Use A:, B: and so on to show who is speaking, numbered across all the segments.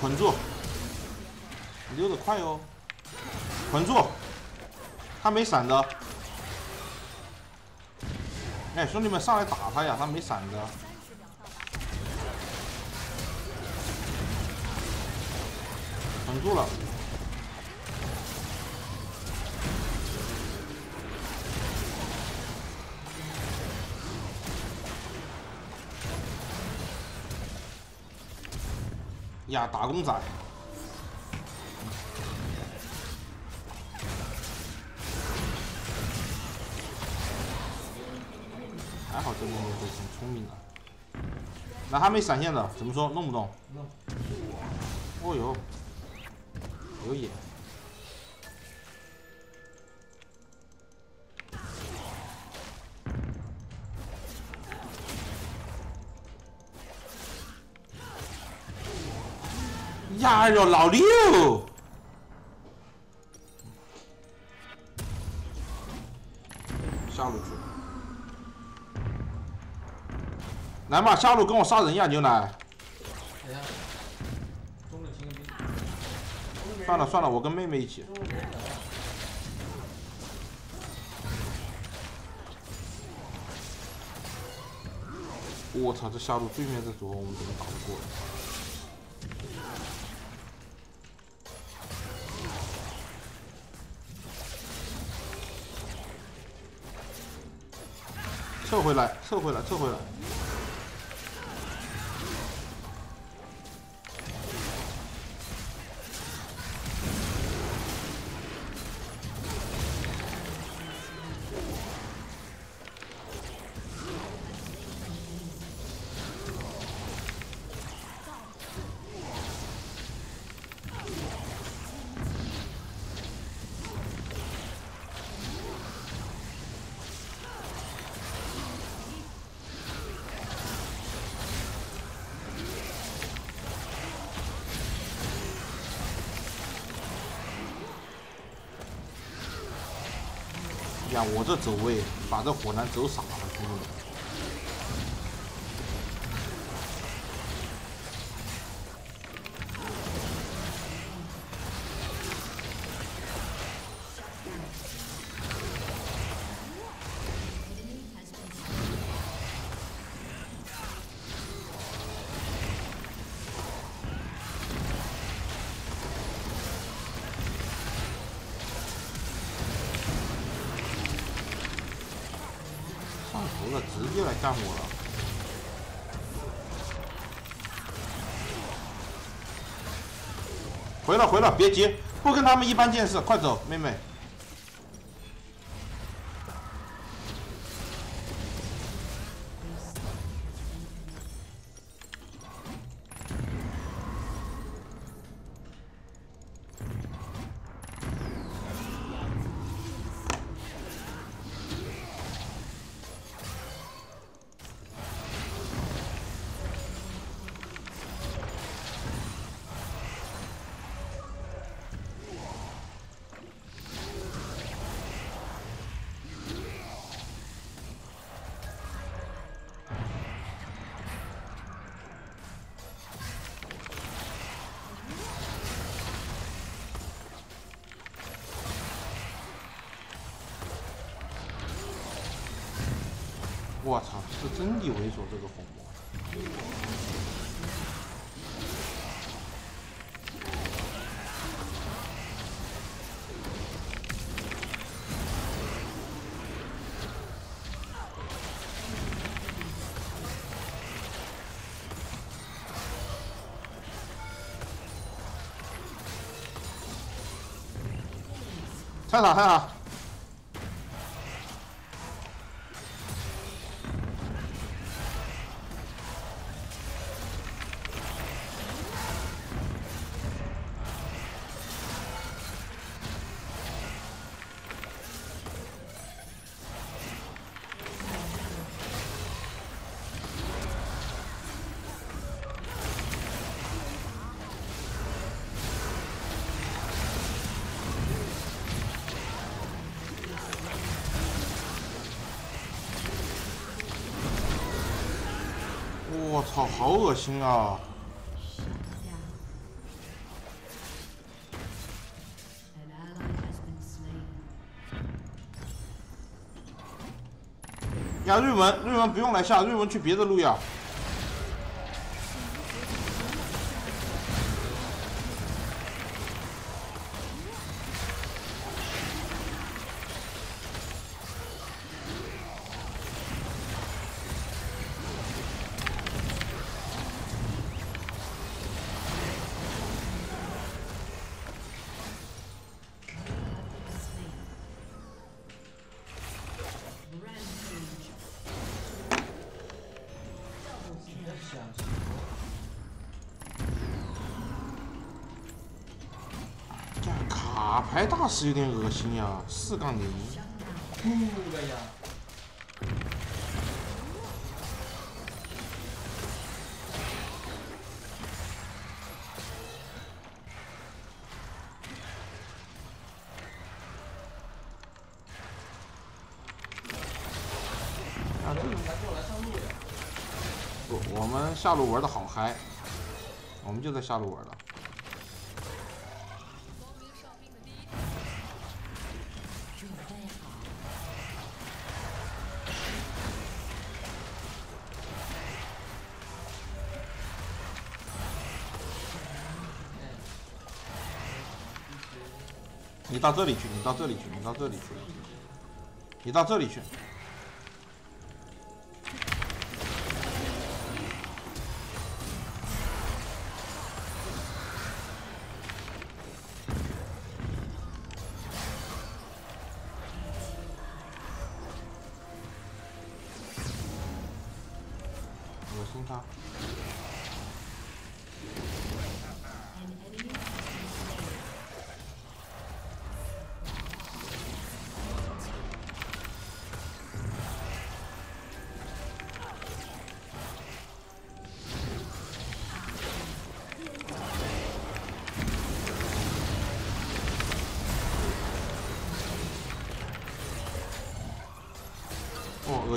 A: 捆住，溜得快哦！捆住，他没闪的。哎，兄弟们上来打他呀！他没闪的。捆住了。呀，打工仔，还好这妹妹都挺聪明的。那还没闪现的，怎么说？弄不动？弄。哦呦，有眼。呀哟，老六，下路去，来嘛，下路跟我杀人呀，牛奶。算了算了，我跟妹妹一起。我操，这下路对面这组合我们怎么打不过？撤回来，撤回来，撤回来。呀，我这走位把这火男走傻了，兄弟们！直接来干我了！回了回了，别急，不跟他们一般见识，快走，妹妹。我操，是真的猥琐这个红魔！太好太好！操，好恶心啊。呀，瑞文瑞文不用来下，瑞文去别的路呀。开大师有点恶心呀，四杠零。哭了呀！我们下路玩的好嗨，我们就在下路玩的。你到这里去，你到这里去，你到这里去，你到这里去。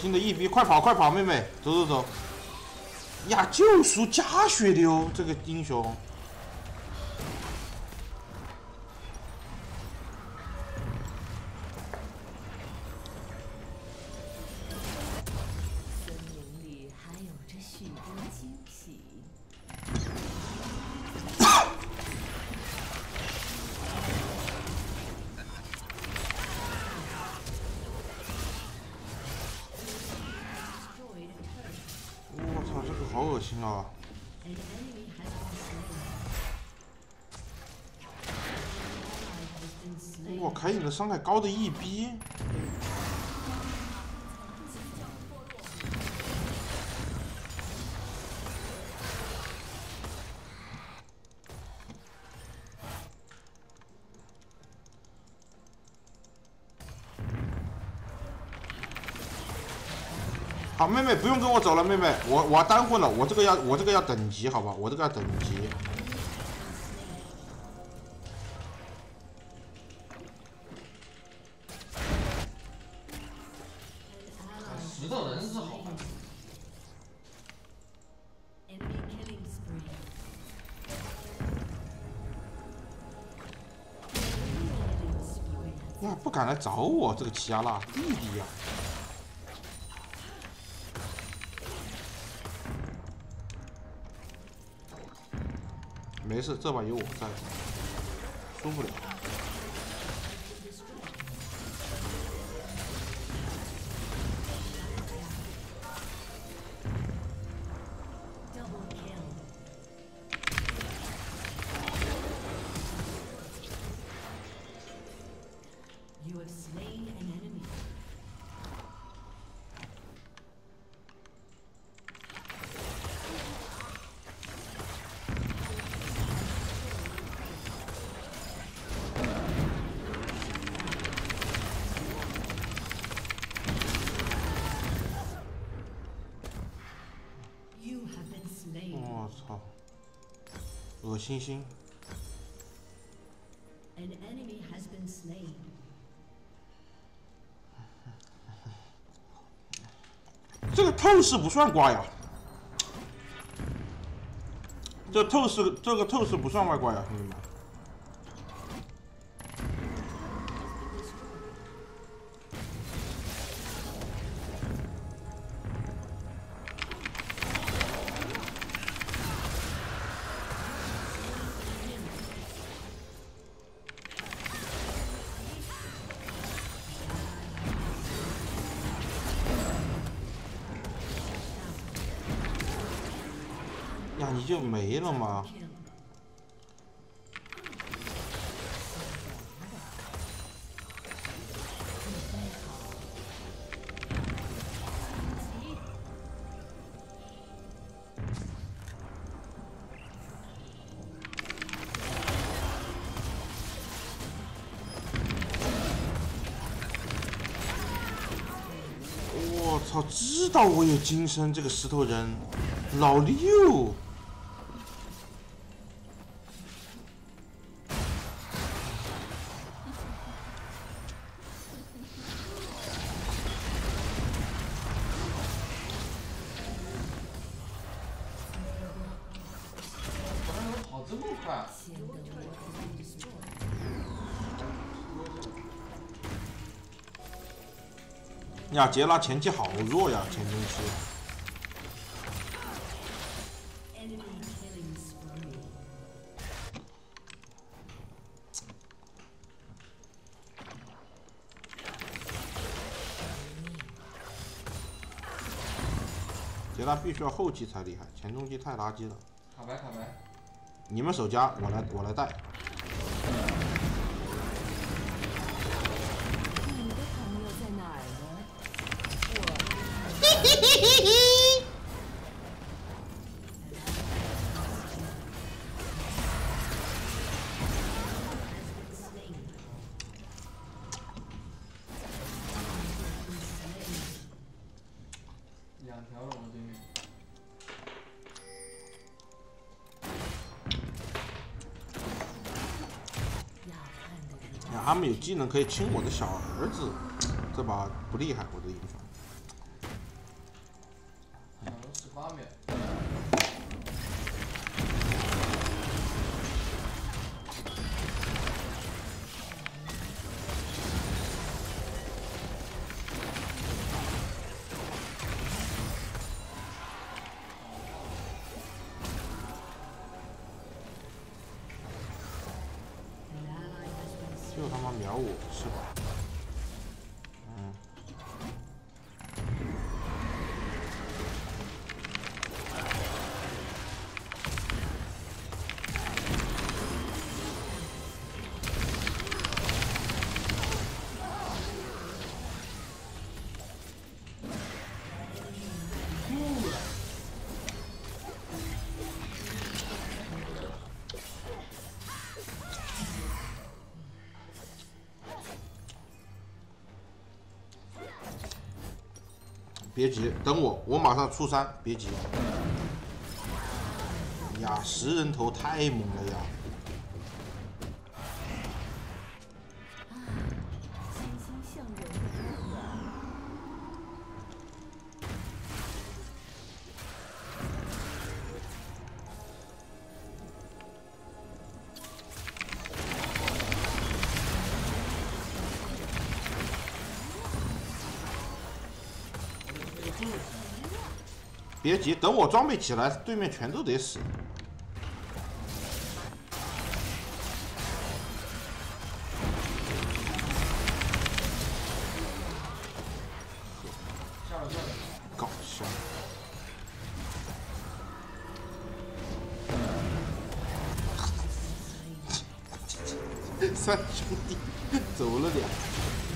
A: 新的一逼，快跑快跑，妹妹，走走走！呀，救赎加血流这个英雄。哦，哇！凯隐！的伤害高的一逼！好，妹妹不用跟我走了，妹妹，我我单混了，我这个要我这个要等级，好吧，我这个要等级。石头人是好。哇，不敢来找我这个奇亚娜弟弟呀！没事，这把有我在，输不了。恶心心。这个透视不算挂呀，这透视这个透视不算外挂呀，兄弟们。就没了吗？我操！知道我有金身，这个石头人，老六。
B: 快？
A: 呀，杰拉前期好弱呀，前中期。杰拉必须要后期才厉害，前中期太垃圾了。
B: 卡牌卡牌，
A: 你们守家，我来我来带。
C: 你的朋友在哪儿呢？
B: 两
A: 技能可以亲我的小儿子，这把不厉害，我的英雄。
B: 十八秒。
A: 他秒我是吧？别急，等我，我马上出山，别急。呀，十人头太猛了呀！别急，等我装备起来，对面全都得死。
B: 下了下了。
A: 搞笑。三兄弟走了俩。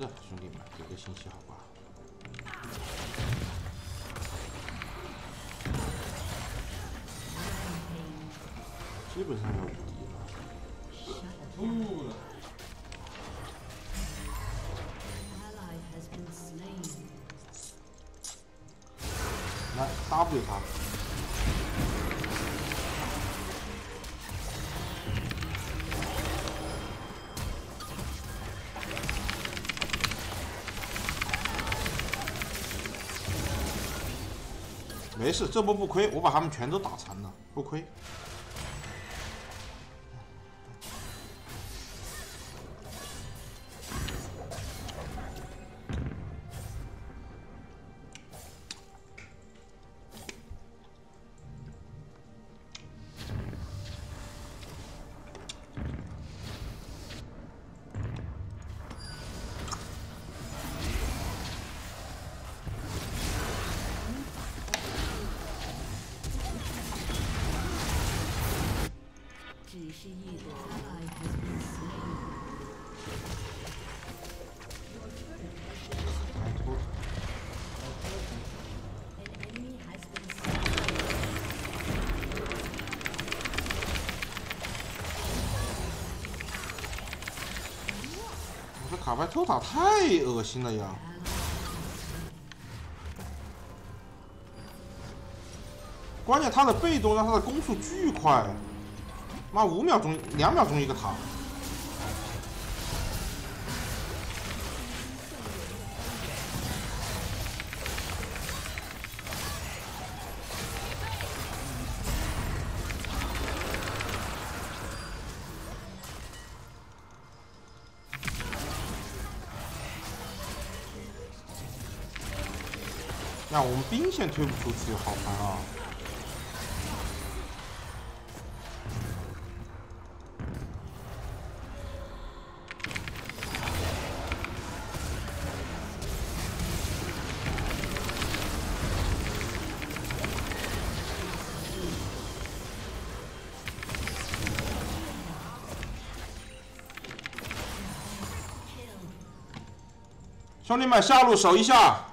A: 兄弟们，给个信息好吧？基本上要没事，这波不亏，我把他们全都打残了，不亏。这卡牌偷塔太恶心了呀！关键他的被动让他的攻速巨快。妈五秒钟、两秒钟一个塔。呀，我们兵线推不出去，好烦啊！兄弟们，下路守一下，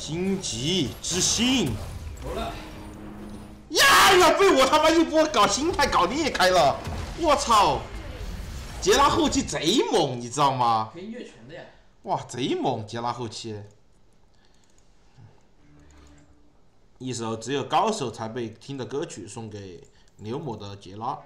A: 荆棘之心呀呀！被我他妈一波搞心态搞裂开了，我操！杰拉后期贼猛，你知道吗？
B: 可以越权的呀。
A: 哇，贼猛！杰拉后期，一首只有高手才被听的歌曲送给牛某的杰拉。